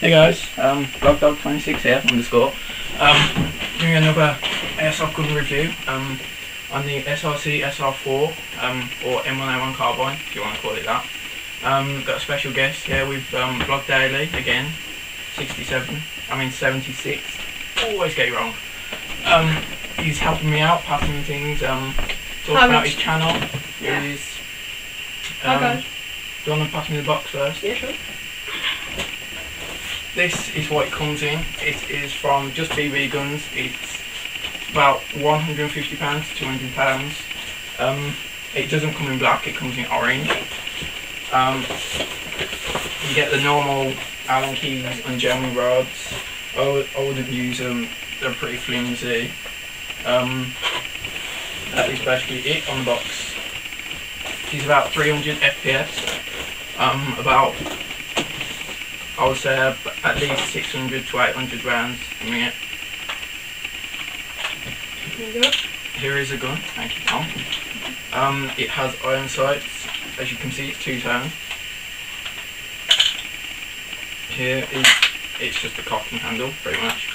Hey guys, um, Vlogdog26 here underscore. Um, doing another airsoft gun review um, on the SRC SR4 um, or M1A1 carbine, if you want to call it that. Um, got a special guest here with um, Vlog Daily again, 67, I mean 76. Always get it wrong. Um, he's helping me out, passing me things, um, talking about his channel. Yeah. he is. Hi, Um, guys. Do you want to pass me the box first? Yeah, sure. This is what it comes in. It is from Just BB Guns. It's about £150 to £200. Um, it doesn't come in black, it comes in orange. Um, you get the normal Allen keys and German rods. I, I wouldn't use them, they're pretty flimsy. Um, that is basically it on the box. It's about 300 FPS. Um, about I would say at least 600 to 800 rounds in it. There you go. Here is a gun, thank you Tom. Um, it has iron sights, as you can see it's two-tone. Here is, it's just a cocking handle, pretty much.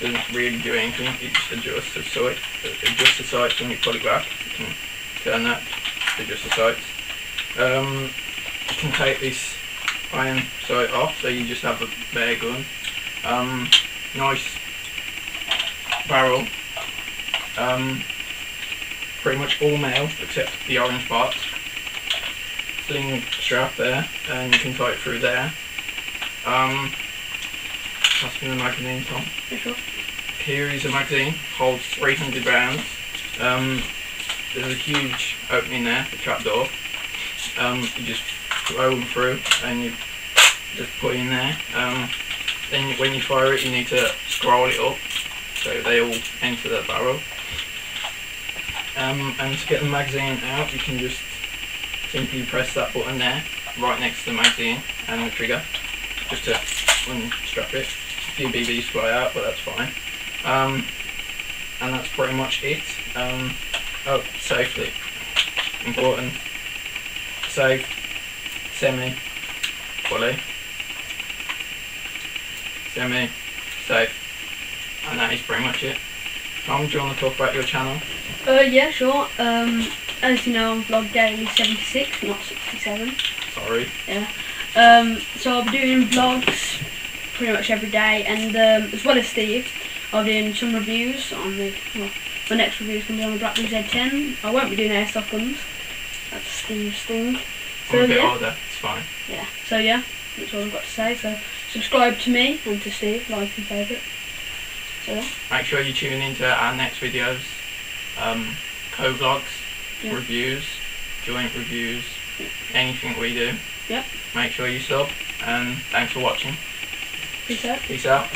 Doesn't really do anything, it just adjusts the sight, adjusts the sights when you pull it back. You can turn that, adjust the sights. Um, you can take this iron sight off, so you just have a bare gun. Um, nice barrel. Um, pretty much all male except the orange part. Sling strap there, and you can tie it through there. Um, pass me the magazine, Tom. Sure. Here is a magazine, holds 300 rounds. Um, there's a huge opening there, the trap door. Um, you just them through and you just put in there. Um, then when you fire it, you need to scroll it up so they all enter the barrel. Um, and to get the magazine out, you can just simply press that button there, right next to the magazine and the trigger, just to unstrap it. A few BBs fly out, but that's fine. Um, and that's pretty much it. Um, oh, safely. Important. Safe. Semi. Fully. Semi. Safe. And that is pretty much it. Tom, do you want to talk about your channel? Uh, yeah, sure. Um, as you know, I'm Vlog Daily 76, not 67. Sorry. Yeah. Um, so I'll be doing vlogs pretty much every day, and um, as well as Steve, I'll be doing some reviews on the. Well, my next review is going to be on the Blackberry Z10. I won't be doing airsoft guns. That's Steve's thing. So a bit yeah, older, it's fine. yeah. So yeah, that's all I've got to say. So subscribe to me and to Steve, like and favourite. So yeah. Make sure you tune into our next videos. Um, co-vlogs, Yeah. reviews, joint reviews, anything we do. Yep. Make sure you sub and thanks for watching. Peace out. Peace out.